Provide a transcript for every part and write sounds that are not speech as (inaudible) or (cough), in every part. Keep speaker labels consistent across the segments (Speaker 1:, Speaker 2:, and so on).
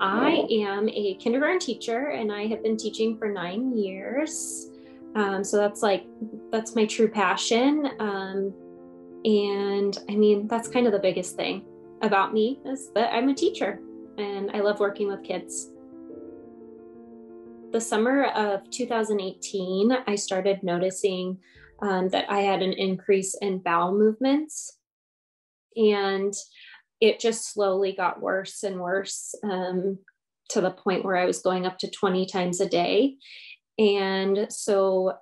Speaker 1: I am a kindergarten teacher and I have been teaching for nine years. Um, so that's like, that's my true passion. Um, and I mean, that's kind of the biggest thing about me is that I'm a teacher and I love working with kids. The summer of 2018, I started noticing um, that I had an increase in bowel movements. And it just slowly got worse and worse um, to the point where I was going up to 20 times a day. And so,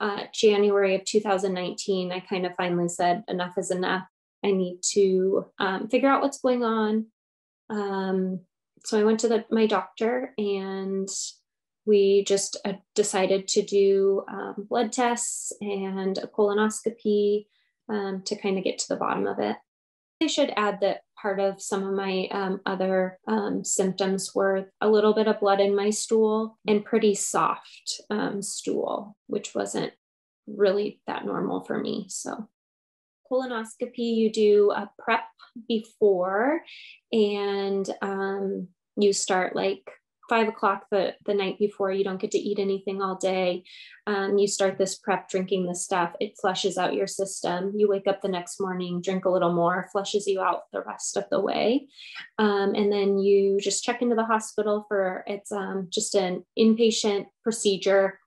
Speaker 1: uh, January of 2019, I kind of finally said, enough is enough. I need to um, figure out what's going on. Um, so I went to the, my doctor and we just uh, decided to do um, blood tests and a colonoscopy um, to kind of get to the bottom of it. I should add that part of some of my um, other um, symptoms were a little bit of blood in my stool and pretty soft um, stool, which wasn't really that normal for me. So, colonoscopy, you do a prep before and um, you start like five o'clock the, the night before, you don't get to eat anything all day. Um, you start this prep drinking the stuff, it flushes out your system. You wake up the next morning, drink a little more, flushes you out the rest of the way. Um, and then you just check into the hospital for it's um, just an inpatient procedure.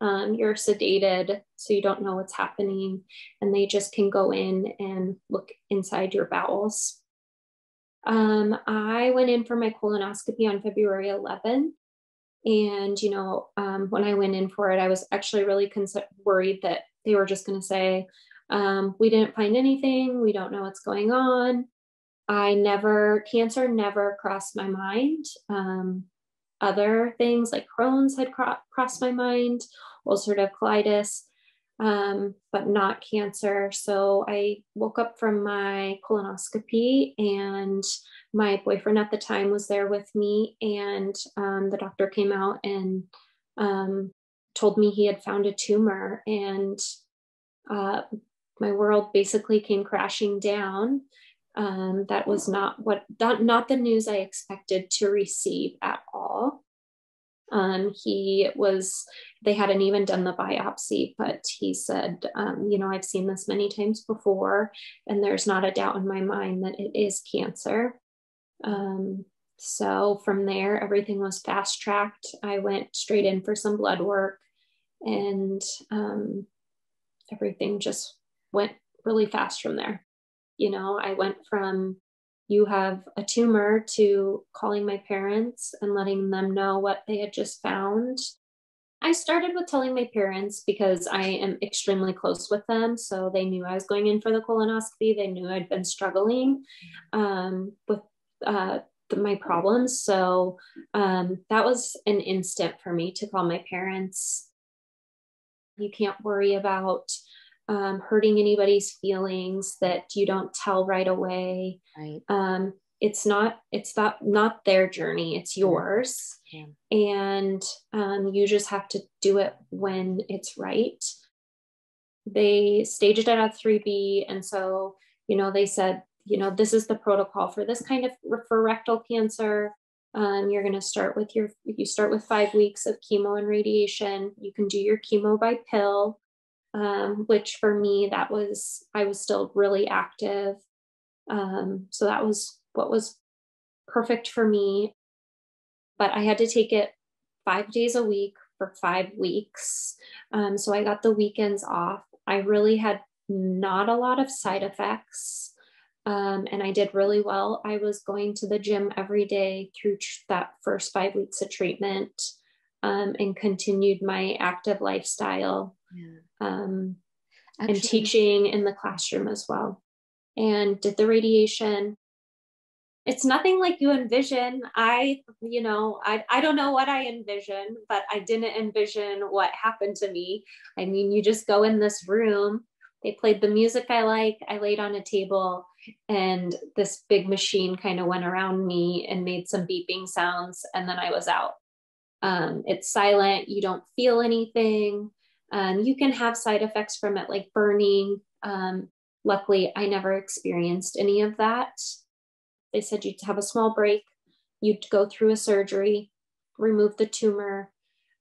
Speaker 1: Um, you're sedated, so you don't know what's happening, and they just can go in and look inside your bowels. Um, I went in for my colonoscopy on February 11. And, you know, um, when I went in for it, I was actually really cons- worried that they were just going to say, um, we didn't find anything. We don't know what's going on. I never, cancer never crossed my mind. Um, other things like Crohn's had cro- crossed my mind, ulcerative colitis um, but not cancer. So I woke up from my colonoscopy, and my boyfriend at the time was there with me. And um, the doctor came out and um, told me he had found a tumor, and uh, my world basically came crashing down. Um, that was not what not, not the news I expected to receive at all. Um, he was, they hadn't even done the biopsy, but he said, um, you know, I've seen this many times before, and there's not a doubt in my mind that it is cancer. Um, so from there, everything was fast tracked. I went straight in for some blood work, and um, everything just went really fast from there. You know, I went from you have a tumor to calling my parents and letting them know what they had just found. I started with telling my parents because I am extremely close with them. So they knew I was going in for the colonoscopy. They knew I'd been struggling um, with uh, the, my problems. So um, that was an instant for me to call my parents. You can't worry about um, hurting anybody's feelings that you don't tell right away. Right. Um, it's not it's not not their journey it's yours yeah. and um, you just have to do it when it's right they staged it at 3b and so you know they said you know this is the protocol for this kind of for rectal cancer um, you're going to start with your you start with five weeks of chemo and radiation you can do your chemo by pill um, which for me, that was, I was still really active. Um, so that was what was perfect for me. But I had to take it five days a week for five weeks. Um, so I got the weekends off. I really had not a lot of side effects. Um, and I did really well. I was going to the gym every day through tr- that first five weeks of treatment um, and continued my active lifestyle yeah. um, and teaching in the classroom as well. And did the radiation. It's nothing like you envision. I, you know, I, I don't know what I envisioned, but I didn't envision what happened to me. I mean, you just go in this room, they played the music I like, I laid on a table, and this big machine kind of went around me and made some beeping sounds, and then I was out. Um, it's silent, you don't feel anything. Um, you can have side effects from it, like burning. Um, luckily, I never experienced any of that. They said you'd have a small break, you'd go through a surgery, remove the tumor,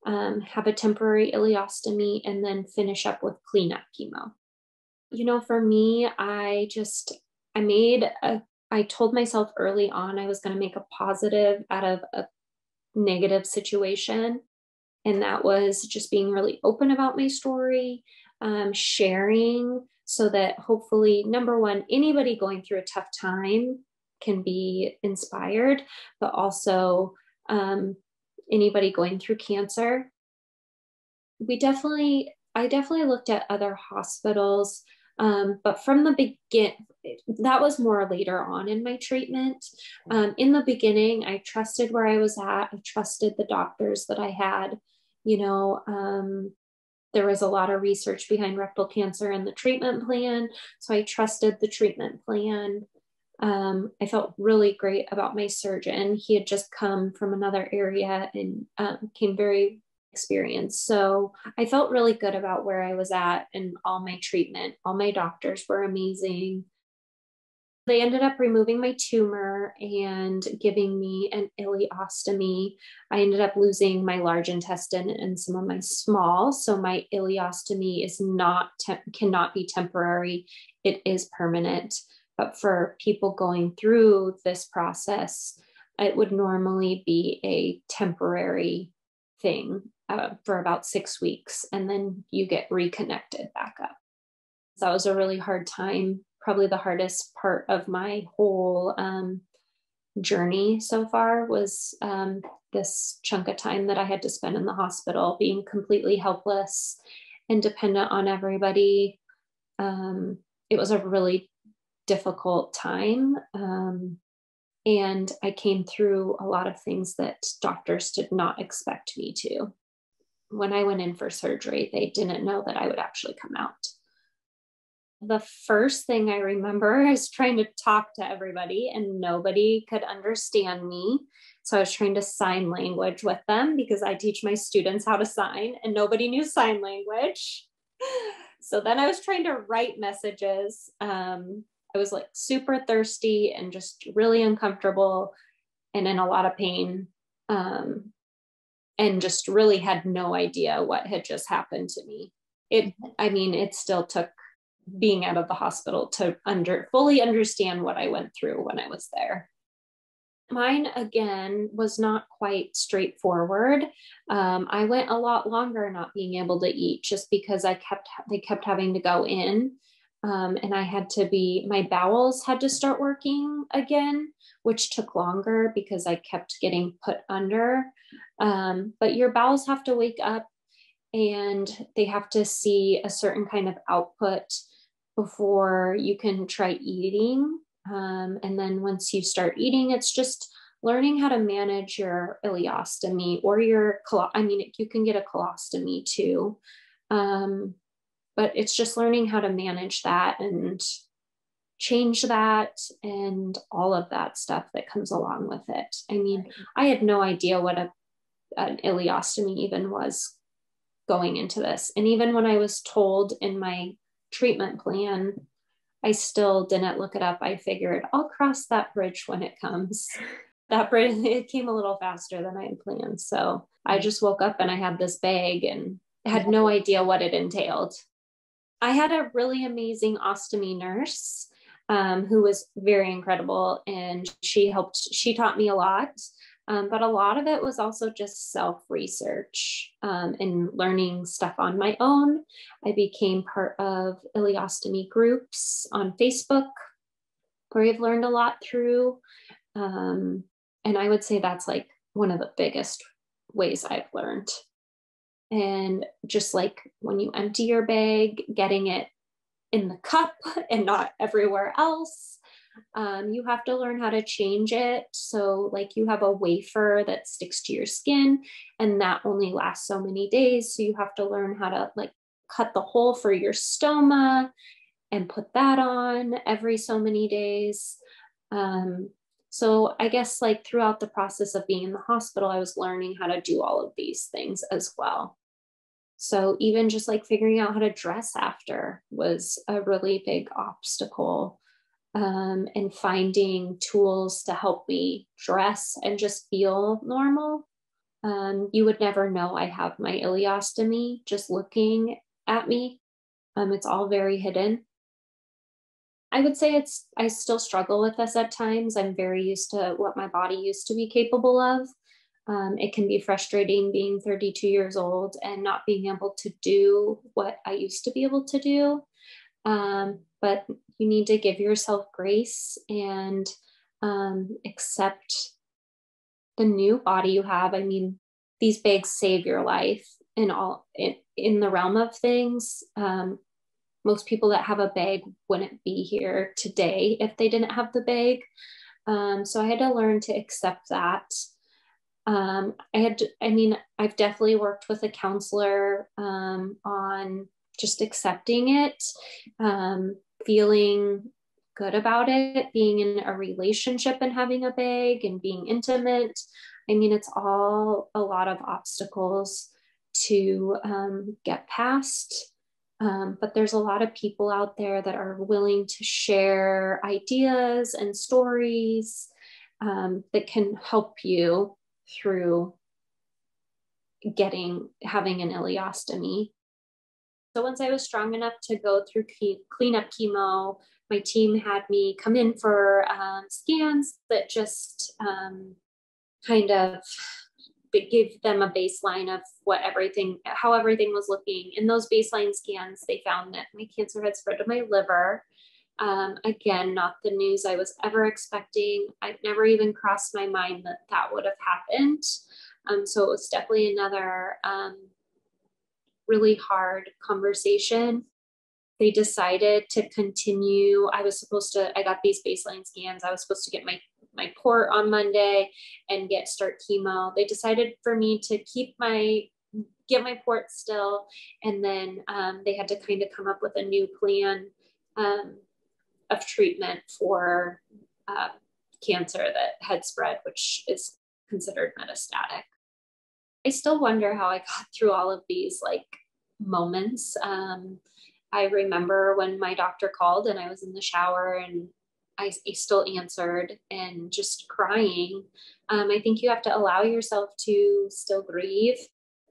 Speaker 1: um, have a temporary ileostomy, and then finish up with cleanup chemo. You know, for me, I just, I made a, I told myself early on I was going to make a positive out of a negative situation. And that was just being really open about my story, um, sharing so that hopefully, number one, anybody going through a tough time can be inspired, but also um, anybody going through cancer. We definitely, I definitely looked at other hospitals, um, but from the begin, that was more later on in my treatment. Um, in the beginning, I trusted where I was at. I trusted the doctors that I had. You know, um, there was a lot of research behind rectal cancer and the treatment plan. So I trusted the treatment plan. Um, I felt really great about my surgeon. He had just come from another area and um, came very experienced. So I felt really good about where I was at and all my treatment. All my doctors were amazing. They ended up removing my tumor and giving me an ileostomy. I ended up losing my large intestine and some of my small. So my ileostomy is not te- cannot be temporary. It is permanent. But for people going through this process, it would normally be a temporary thing uh, for about six weeks, and then you get reconnected back up. So that was a really hard time, probably the hardest part of my whole um, journey so far was um, this chunk of time that I had to spend in the hospital, being completely helpless and dependent on everybody. Um, it was a really difficult time. Um, and I came through a lot of things that doctors did not expect me to. When I went in for surgery, they didn't know that I would actually come out. The first thing I remember (laughs) is trying to talk to everybody, and nobody could understand me. So I was trying to sign language with them because I teach my students how to sign, and nobody knew sign language. (laughs) So then I was trying to write messages. Um, I was like super thirsty and just really uncomfortable and in a lot of pain. Um, and just really had no idea what had just happened to me. It, I mean, it still took being out of the hospital to under fully understand what I went through when I was there. Mine again was not quite straightforward. Um, I went a lot longer not being able to eat just because I kept they kept having to go in um, and I had to be, my bowels had to start working again, which took longer because I kept getting put under. Um, but your bowels have to wake up and they have to see a certain kind of output before you can try eating. Um, and then once you start eating, it's just learning how to manage your ileostomy or your, I mean, you can get a colostomy too. Um, but it's just learning how to manage that and change that and all of that stuff that comes along with it. I mean, I had no idea what a, an ileostomy even was going into this. And even when I was told in my treatment plan, I still didn't look it up. I figured I'll cross that bridge when it comes. (laughs) That bridge, it came a little faster than I had planned. So I just woke up and I had this bag and had no idea what it entailed. I had a really amazing ostomy nurse um, who was very incredible and she helped, she taught me a lot. Um, but a lot of it was also just self research um, and learning stuff on my own. I became part of ileostomy groups on Facebook, where I've learned a lot through. Um, and I would say that's like one of the biggest ways I've learned and just like when you empty your bag, getting it in the cup (laughs) and not everywhere else. Um, you have to learn how to change it. So, like, you have a wafer that sticks to your skin, and that only lasts so many days. So, you have to learn how to like cut the hole for your stoma and put that on every so many days. Um, so, I guess like throughout the process of being in the hospital, I was learning how to do all of these things as well. So even just like figuring out how to dress after was a really big obstacle. Um, and finding tools to help me dress and just feel normal. Um, you would never know I have my ileostomy just looking at me. Um, it's all very hidden. I would say it's, I still struggle with this at times. I'm very used to what my body used to be capable of. Um, it can be frustrating being 32 years old and not being able to do what I used to be able to do. Um, but you need to give yourself grace and um, accept the new body you have. I mean, these bags save your life in all in, in the realm of things. Um, most people that have a bag wouldn't be here today if they didn't have the bag. Um, so I had to learn to accept that um, I had, to, I mean, I've definitely worked with a counselor um, on just accepting it, um, feeling good about it, being in a relationship and having a bag and being intimate. I mean, it's all a lot of obstacles to um, get past. Um, but there's a lot of people out there that are willing to share ideas and stories um, that can help you through getting having an ileostomy. So once I was strong enough to go through cleanup chemo, my team had me come in for um, scans that just um, kind of gave them a baseline of what everything, how everything was looking. In those baseline scans, they found that my cancer had spread to my liver. Um, again, not the news I was ever expecting. I'd never even crossed my mind that that would have happened. Um, so it was definitely another um, really hard conversation. They decided to continue. I was supposed to, I got these baseline scans. I was supposed to get my my port on Monday and get start chemo. They decided for me to keep my get my port still, and then um, they had to kind of come up with a new plan um, of treatment for uh, cancer that had spread, which is considered metastatic. I still wonder how I got through all of these like moments. Um, I remember when my doctor called and I was in the shower and I, I still answered and just crying. Um, I think you have to allow yourself to still grieve.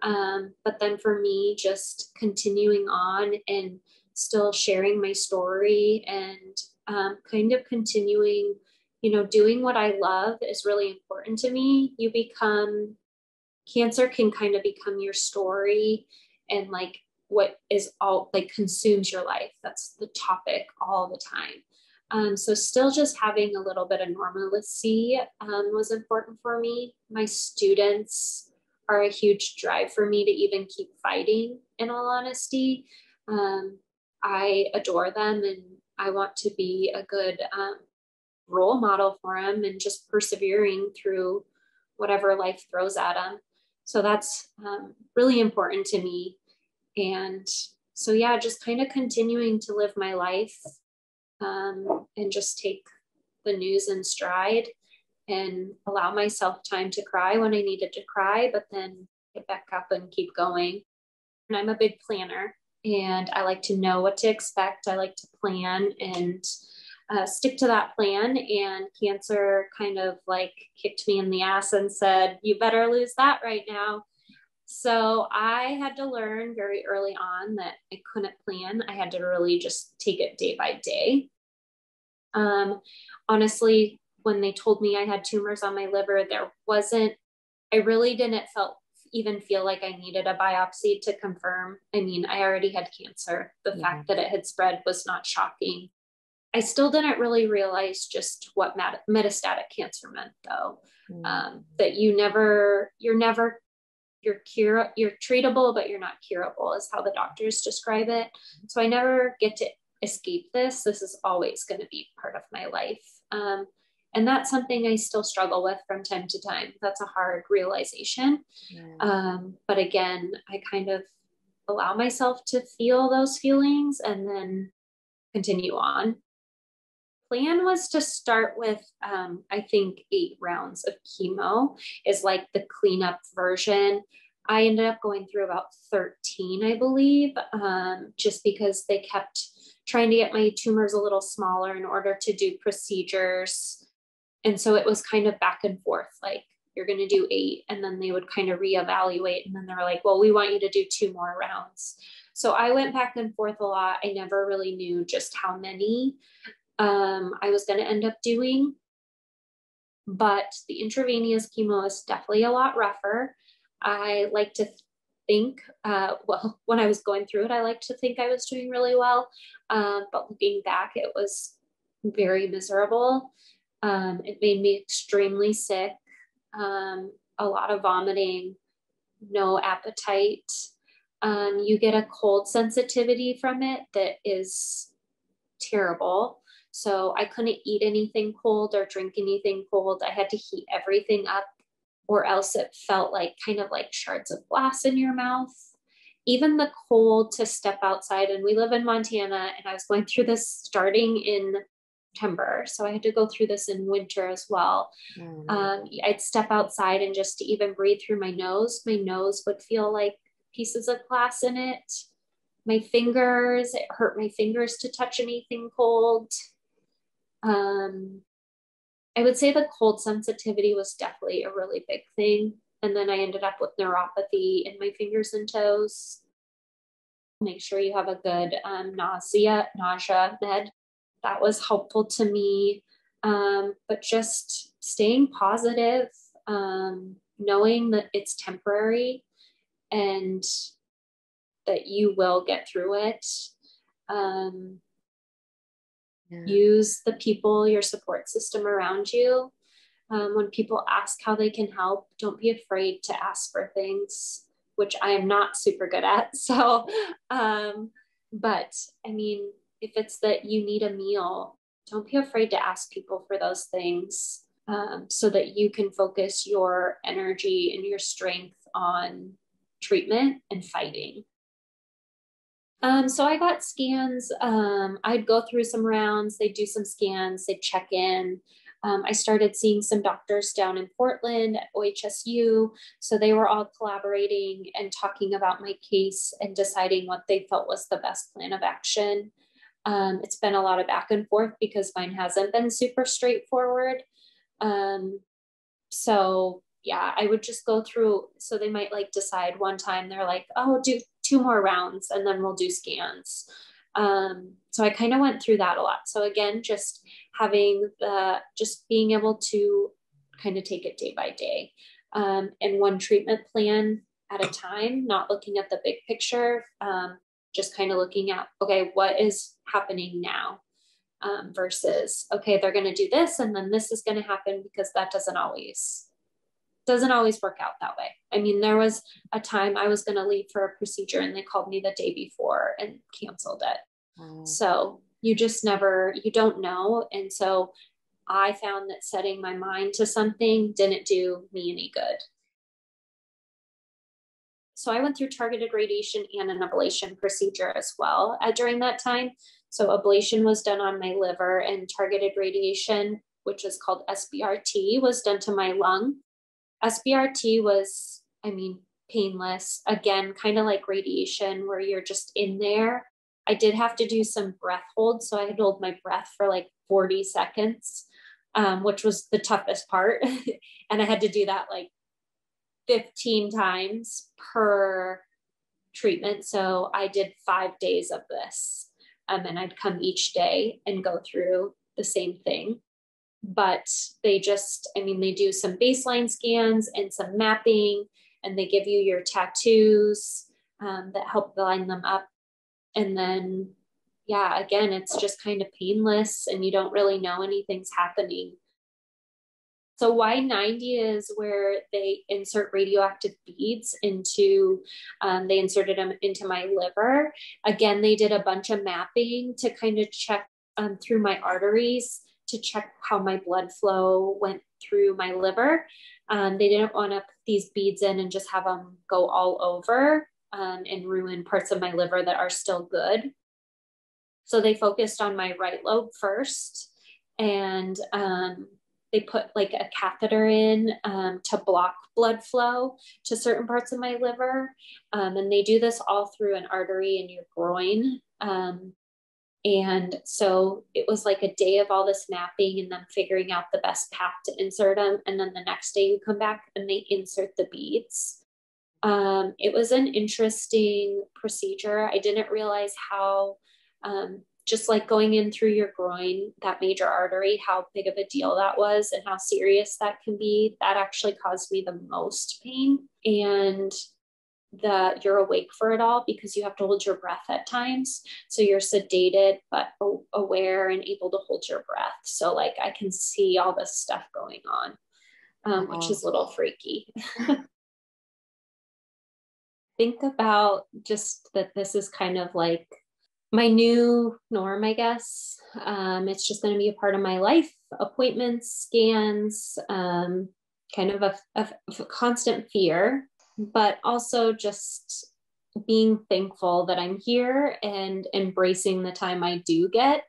Speaker 1: Um, but then for me, just continuing on and still sharing my story and um, kind of continuing, you know, doing what I love is really important to me. You become, cancer can kind of become your story and like what is all like consumes your life. That's the topic all the time. Um, so still just having a little bit of normalcy um, was important for me. My students are a huge drive for me to even keep fighting in all honesty. Um, I adore them and I want to be a good um, role model for them and just persevering through whatever life throws at them. So that's um, really important to me. And so, yeah, just kind of continuing to live my life um, and just take the news in stride and allow myself time to cry when I needed to cry, but then get back up and keep going. And I'm a big planner and I like to know what to expect. I like to plan and uh, stick to that plan. And cancer kind of like kicked me in the ass and said, You better lose that right now. So I had to learn very early on that I couldn't plan. I had to really just take it day by day. Um, honestly, when they told me I had tumors on my liver, there wasn't, I really didn't felt even feel like I needed a biopsy to confirm. I mean, I already had cancer. The mm-hmm. fact that it had spread was not shocking. I still didn't really realize just what metastatic cancer meant, though. Mm-hmm. Um, that you never, you're never, you're cure, you're treatable, but you're not curable, is how the doctors describe it. So I never get to escape this. This is always going to be part of my life. Um, and that's something i still struggle with from time to time that's a hard realization um, but again i kind of allow myself to feel those feelings and then continue on plan was to start with um, i think eight rounds of chemo is like the cleanup version i ended up going through about 13 i believe um, just because they kept trying to get my tumors a little smaller in order to do procedures. And so it was kind of back and forth like, you're going to do eight. And then they would kind of reevaluate. And then they were like, well, we want you to do two more rounds. So I went back and forth a lot. I never really knew just how many um, I was going to end up doing. But the intravenous chemo is definitely a lot rougher. I like to think, uh, (laughs) well, when I was going through it, I like to think I was doing really well. Um, but looking back, it was very miserable. Um, it made me extremely sick, um, a lot of vomiting, no appetite. Um, you get a cold sensitivity from it that is terrible. So I couldn't eat anything cold or drink anything cold. I had to heat everything up or else it felt like kind of like shards of glass in your mouth. Even the cold to step outside, and we live in Montana, and I was going through this starting in September. So I had to go through this in winter as well. Mm. Um, I'd step outside and just to even breathe through my nose, my nose would feel like pieces of glass in it. My fingers, it hurt my fingers to touch anything cold. Um, I would say the cold sensitivity was definitely a really big thing. And then I ended up with neuropathy in my fingers and toes. Make sure you have a good um, nausea, nausea med. That was helpful to me. Um, but just staying positive, um, knowing that it's temporary and that you will get through it. Um, yeah. Use the people, your support system around you. Um, when people ask how they can help, don't be afraid to ask for things, which I am not super good at. (laughs) So, um, but I mean, if it's that you need a meal, don't be afraid to ask people for those things um, so that you can focus your energy and your strength on treatment and fighting. Um, so I got scans. Um, I'd go through some rounds, they'd do some scans, they'd check in. Um, I started seeing some doctors down in Portland at OHSU. So they were all collaborating and talking about my case and deciding what they felt was the best plan of action. Um, it's been a lot of back and forth because mine hasn't been super straightforward. Um, so yeah, I would just go through. So they might like decide one time they're like, oh, do two more rounds and then we'll do scans. Um, so I kind of went through that a lot. So again, just having the, just being able to kind of take it day by day um, and one treatment plan at a time, not looking at the big picture, um, just kind of looking at, okay, what is happening now? Um, versus, okay, they're going to do this and then this is going to happen because that doesn't always doesn't always work out that way. I mean, there was a time I was going to leave for a procedure and they called me the day before and canceled it. So you just never, you don't know. And so I found that setting my mind to something didn't do me any good. So I went through targeted radiation and an ablation procedure as well uh, during that time. So ablation was done on my liver and targeted radiation, which is called SBRT, was done to my lung. SBRT was, I mean, painless. Again, kind of like radiation where you're just in there. I did have to do some breath holds. So I had to hold my breath for like 40 seconds, um, which was the toughest part. (laughs) and I had to do that like 15 times per treatment. So I did five days of this. Um, and I'd come each day and go through the same thing but they just, I mean, they do some baseline scans and some mapping, and they give you your tattoos um, that help line them up. And then, yeah, again, it's just kind of painless and you don't really know anything's happening. So Y90 is where they insert radioactive beads into, um, they inserted them into my liver. Again, they did a bunch of mapping to kind of check um, through my arteries to check how my blood flow went through my liver. Um, they didn't want to put these beads in and just have them go all over um, and ruin parts of my liver that are still good. So they focused on my right lobe first and um, they put like a catheter in um, to block blood flow to certain parts of my liver. Um, and they do this all through an artery in your groin. And so it was like a day of all this mapping and then figuring out the best path to insert them. And then the next day you come back and they insert the beads. Um, it was an interesting procedure. I didn't realize how, um, just like going in through your groin, that major artery, how big of a deal that was and how serious that can be. That actually caused me the most pain. And that you're awake for it all because you have to hold your breath at times. So you're sedated, but aware and able to hold your breath. So, like, I can see all this stuff going on, um, which is a little freaky. (laughs) Think about just that this is kind of like my new norm, I guess. Um, it's just going to be a part of my life appointments, scans, um, kind of a, a, a constant fear but also just being thankful that I'm here and embracing the time I do get,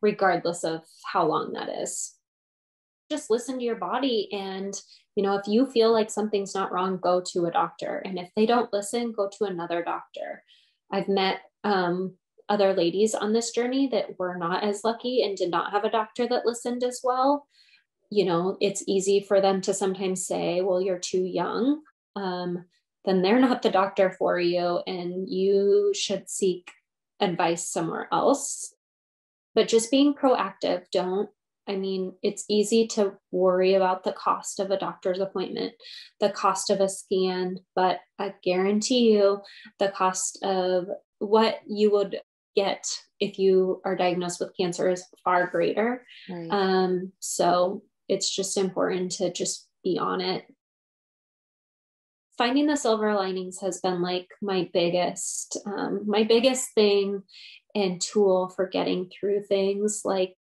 Speaker 1: regardless of how long that is. Just listen to your body. And, you know, if you feel like something's not wrong, go to a doctor. And if they don't listen, go to another doctor. I've met um, other ladies on this journey that were not as lucky and did not have a doctor that listened as well. You know, it's easy for them to sometimes say, well, you're too young um, then they're not the doctor for you and you should seek advice somewhere else. But just being proactive, don't I mean, it's easy to worry about the cost of a doctor's appointment, the cost of a scan, but I guarantee you the cost of what you would get if you are diagnosed with cancer is far greater. Right. Um, so it's just important to just be on it finding the silver linings has been like my biggest um, my biggest thing and tool for getting through things. Like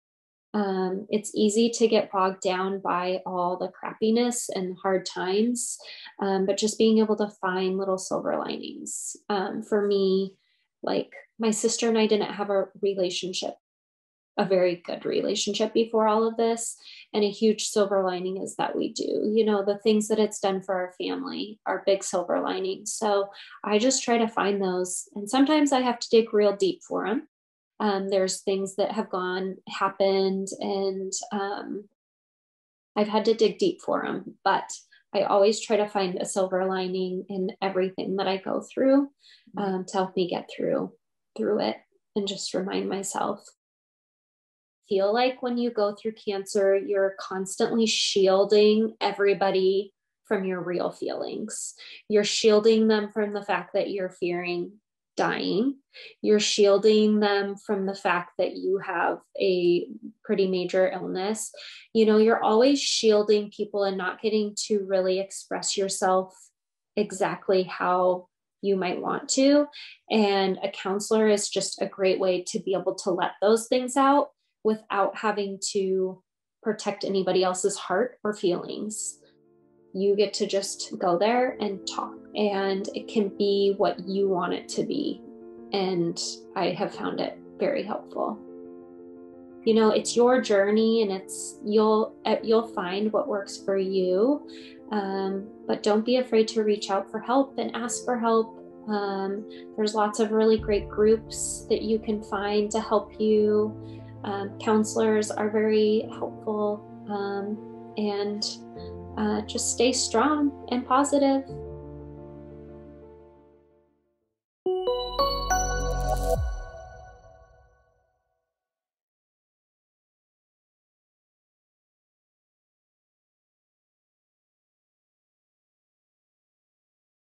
Speaker 1: um, it's easy to get bogged down by all the crappiness and hard times um, but just being able to find little silver linings um, for me like my sister and i didn't have a relationship a very good relationship before all of this. And a huge silver lining is that we do. You know, the things that it's done for our family are big silver linings. So I just try to find those. And sometimes I have to dig real deep for them. Um, there's things that have gone, happened, and um, I've had to dig deep for them. But I always try to find a silver lining in everything that I go through mm-hmm. um, to help me get through through it and just remind myself feel like when you go through cancer, you're constantly shielding everybody from your real feelings. You're shielding them from the fact that you're fearing dying. You're shielding them from the fact that you have a pretty major illness. You know, you're always shielding people and not getting to really express yourself exactly how you might want to. And a counselor is just a great way to be able to let those things out without having to protect anybody else's heart or feelings. You get to just go there and talk, and it can be what you want it to be. And I have found it very helpful. You know, it's your journey, and it's you'll you'll find what works for you. Um, but don't be afraid to reach out for help and ask for help. Um, there's lots of really great groups that you can find to help you um, counselors are very helpful um, and uh, just stay strong and positive